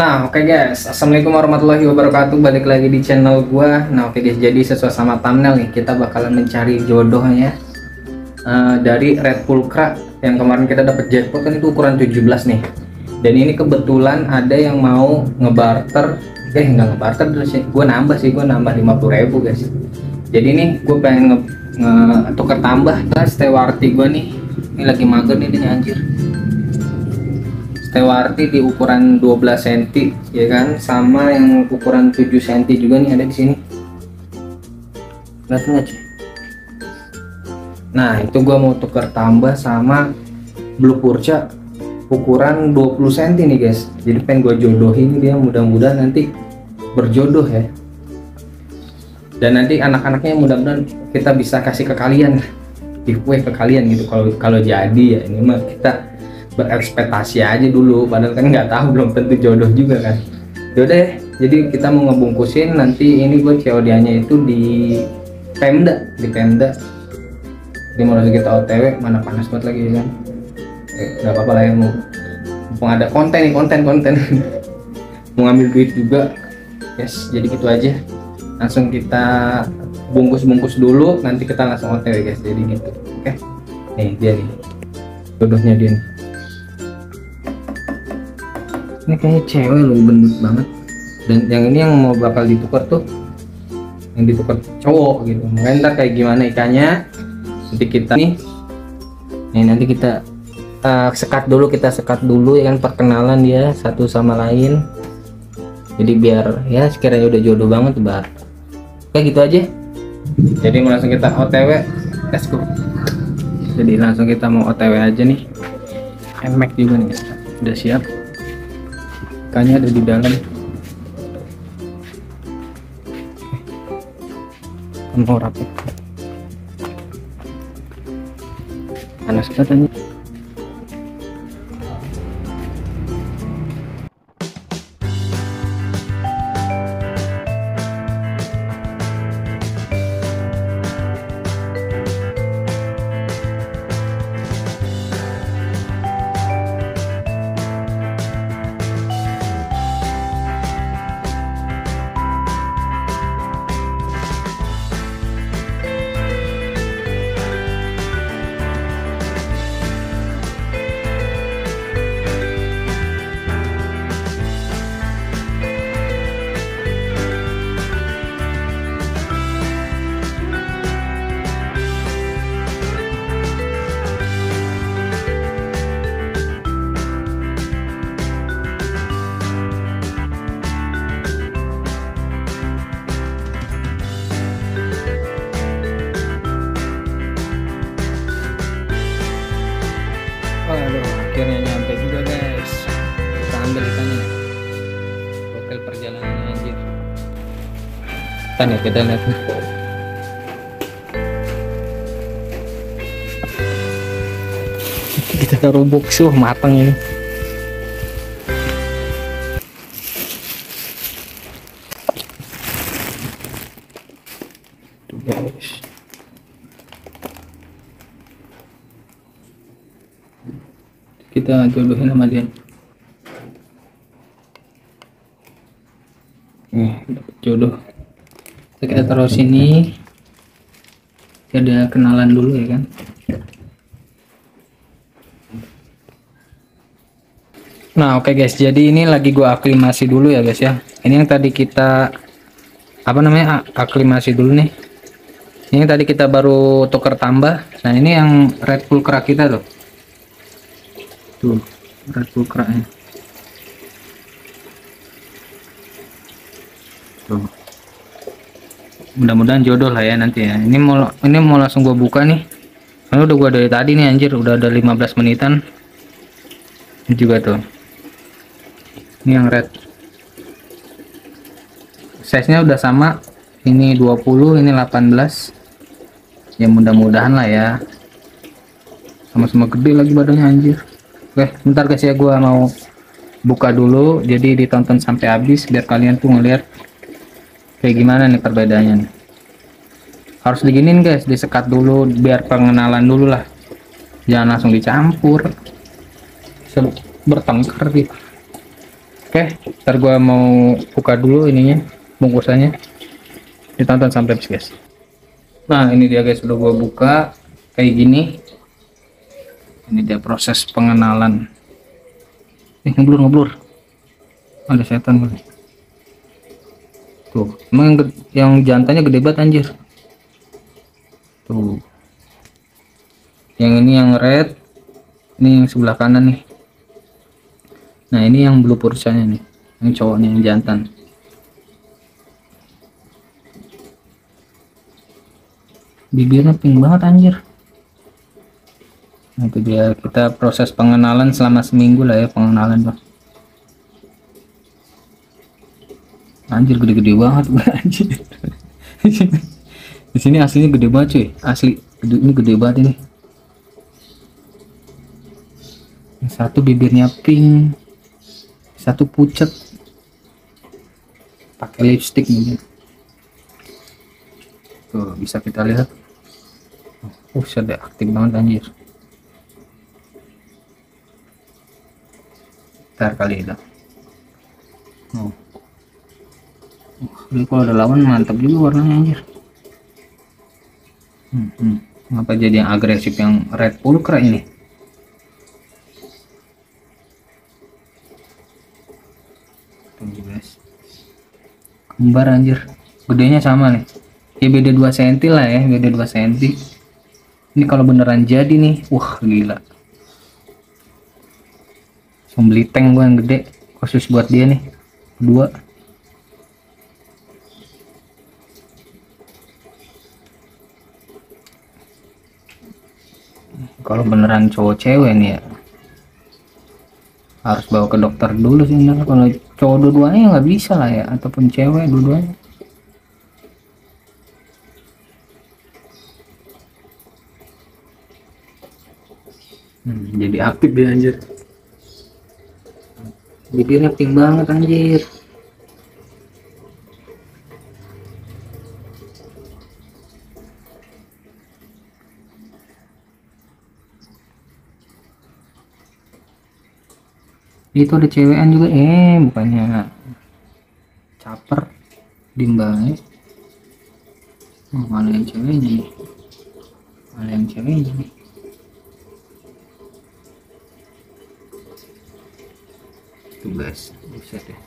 Nah, oke guys. Assalamualaikum warahmatullahi wabarakatuh. Balik lagi di channel gua. Nah, oke guys. Jadi sesuai sama thumbnail nih, kita bakalan mencari jodohnya uh, dari Red Pulcra yang kemarin kita dapat jackpot kan itu ukuran 17 nih. Dan ini kebetulan ada yang mau ngebarter eh nggak ngebarter terus gue nambah sih gue nambah 50.000 guys jadi ini gue pengen nge, nge tambah stewarti gue nih ini lagi mager nih dia anjir stewarti di ukuran 12 cm ya kan? Sama yang ukuran 7 cm juga nih ada di sini. Lihat nggak nah itu gue mau tuker tambah sama blue purcha ukuran 20 cm nih guys. Jadi pengen gue jodohin dia mudah-mudahan nanti berjodoh ya. Dan nanti anak-anaknya mudah-mudahan kita bisa kasih ke kalian giveaway ke kalian gitu. Kalau kalau jadi ya ini mah kita berekspektasi aja dulu. Padahal kan nggak tahu belum tentu jodoh juga kan. Yaudah ya jadi kita mau ngebungkusin nanti ini gue COD nya itu di Pemda di Pemda. Ini mau kita OTW mana panas banget lagi kan? Eh, apa-apa lah ya mau mumpung ada konten nih konten konten. Mau ngambil duit juga. Yes jadi gitu aja. Langsung kita bungkus-bungkus dulu nanti kita langsung otw guys. Jadi gitu. Oke? Okay? nih dia nih. Jodohnya dia nih ini kayaknya cewek loh bentuk banget. Dan yang ini yang mau bakal ditukar tuh yang ditukar cowok gitu. Makanya ntar kayak gimana ikannya? Nanti kita nih nih nanti kita uh, sekat dulu kita sekat dulu ya kan perkenalan dia satu sama lain. Jadi biar ya sekiranya udah jodoh banget bar kayak gitu aja. Jadi langsung kita otw let's go. Jadi langsung kita mau otw aja nih. Emek juga nih udah siap ikannya ada di dalam. Mau rapi panas katanya Kita nih, kita lihat. Kita taruh box, wah matang ini. Kita jodohin sama dia nih dapet jodoh taruh sini. Ada kenalan dulu ya kan. Nah oke okay guys. Jadi ini lagi gua aklimasi dulu ya guys ya. Ini yang tadi kita apa namanya aklimasi dulu nih. Ini tadi kita baru tuker tambah. Nah ini yang red bull kerak kita tuh. Tuh red bull keraknya. Tuh mudah-mudahan jodoh lah ya nanti ya. Ini mau ini mau langsung gua buka nih. Karena udah gua dari tadi nih anjir. Udah ada 15 menitan. Ini juga tuh. Ini yang red. Size nya udah sama. Ini 20 ini 18 ya mudah-mudahan lah ya. Sama-sama gede lagi badannya anjir. Oke, bentar guys ya gua mau buka dulu. Jadi ditonton sampai habis biar kalian tuh ngeliat kayak gimana nih perbedaannya nih. Harus diginin guys, disekat dulu biar pengenalan dulu lah. Jangan langsung dicampur. Se bertengkar gitu. oke ntar gua mau buka dulu ininya bungkusannya ditonton sampai habis guys nah ini dia guys udah gua buka kayak gini ini dia proses pengenalan eh ngeblur ngeblur ada setan gue tuh emang yang, yang jantannya gede banget anjir. Tuh. Yang ini yang red ini yang sebelah kanan nih. Nah ini yang blue pursanya nih yang cowoknya yang jantan. Bibirnya pink banget anjir. Nah, itu dia kita proses pengenalan selama seminggu lah ya pengenalan tuh anjir gede-gede banget anjir. Di sini aslinya gede banget cuy. Asli gede, ini gede banget ini. Satu bibirnya pink satu pucat pakai lipstick nih tuh bisa kita lihat. Uh sudah aktif banget anjir. Ntar kali itu oh. Uh, kalau ada lawan mantap juga warnanya anjir. Hmm, hmm. Kenapa jadi yang agresif yang red pulcra ini? Tunggu guys kembar anjir. Gedenya sama nih. Ya beda 2 cm lah ya beda 2 cm ini kalau beneran jadi nih wah gila. Langsung beli tank gua yang gede khusus buat dia nih. Dua kalau beneran cowok cewek nih ya. Harus bawa ke dokter dulu sih nah, kalau cowok dua-duanya nggak bisa lah ya ataupun cewek dua-duanya. Hmm, jadi aktif dia anjir. Bibirnya pink banget anjir itu ada cewekan juga. Eh bukannya caper dimbangnya oh, mana yang ceweknya. Nih mana yang ceweknya. Nih tuh guys buset ya.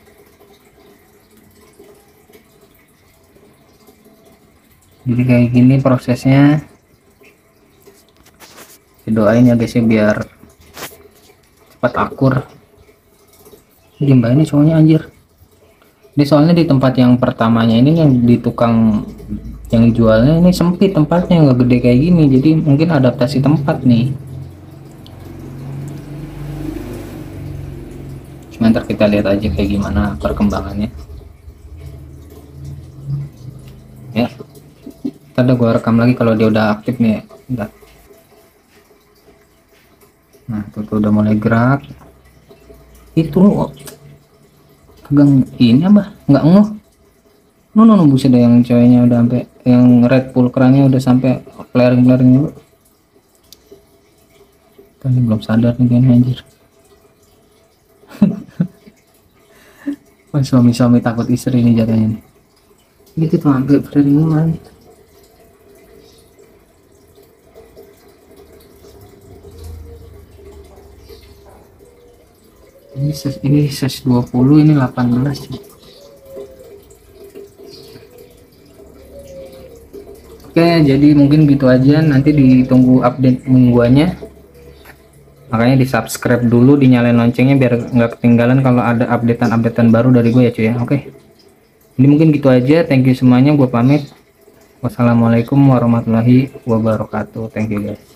Jadi kayak gini prosesnya. Doain ya guys ya biar cepat akur ini cowoknya anjir. Ini soalnya di tempat yang pertamanya ini yang di tukang yang jualnya ini sempit tempatnya nggak gede kayak gini. Jadi mungkin adaptasi tempat nih. Cuma ntar kita lihat aja kayak gimana perkembangannya. Ya. Tadi gua rekam lagi kalau dia udah aktif nih udah nah tuh udah mulai gerak itu pegang ini apa? Nggak ngoh no no no buset yang ceweknya udah sampai yang red pulkranya udah sampai flaring flaring dulu kan belum sadar nih kayaknya anjir. Wah, suami-suami takut istri ini jadinya nih. Gitu tuh sampai flaring dulu ini size ini size 20 ini 18 ya. Oke jadi mungkin gitu aja. Nanti ditunggu update mingguannya. Makanya di subscribe dulu dinyalain loncengnya biar nggak ketinggalan kalau ada updatean-updatean baru dari gue ya cuy ya. Oke. Ini mungkin gitu aja. Thank you semuanya. Gue pamit. Wassalamualaikum warahmatullahi wabarakatuh. Thank you guys